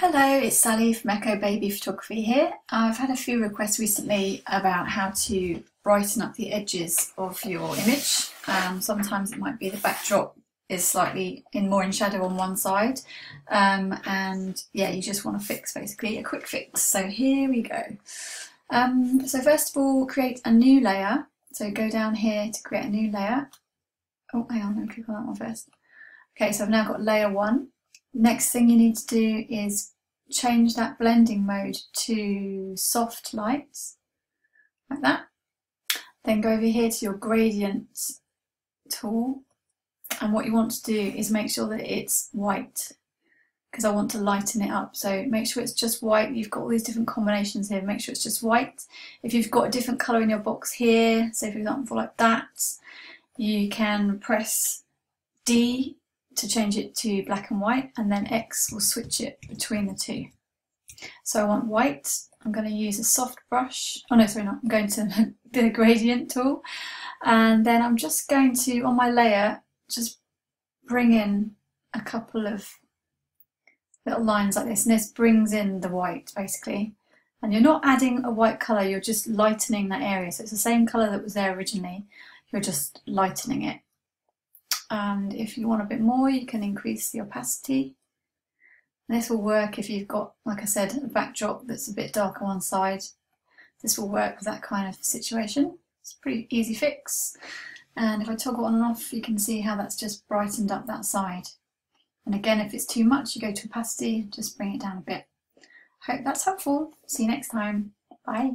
Hello, it's Sally from Echo Baby Photography here. I've had a few requests recently about how to brighten up the edges of your image. Um, sometimes it might be the backdrop is slightly in more in shadow on one side. Um, and yeah you just want to fix basically a quick fix. So here we go. Um, so first of all create a new layer. So go down here to create a new layer. Oh hang on, going to click on that one first. Okay so I've now got layer one Next thing you need to do is change that blending mode to soft lights, like that. Then go over here to your gradient tool and what you want to do is make sure that it's white because I want to lighten it up. So make sure it's just white. You've got all these different combinations here. Make sure it's just white. If you've got a different colour in your box here, say for example like that, you can press D to change it to black and white and then X will switch it between the two. So I want white, I'm going to use a soft brush, oh no sorry not, I'm going to the gradient tool. And then I'm just going to, on my layer, just bring in a couple of little lines like this and this brings in the white basically. And you're not adding a white colour, you're just lightening that area. So it's the same colour that was there originally, you're just lightening it and if you want a bit more you can increase the opacity. This will work if you've got like I said a backdrop that's a bit dark on one side. This will work with that kind of situation. It's a pretty easy fix. And if I toggle on and off you can see how that's just brightened up that side. And again if it's too much you go to opacity just bring it down a bit. Hope that's helpful. See you next time. Bye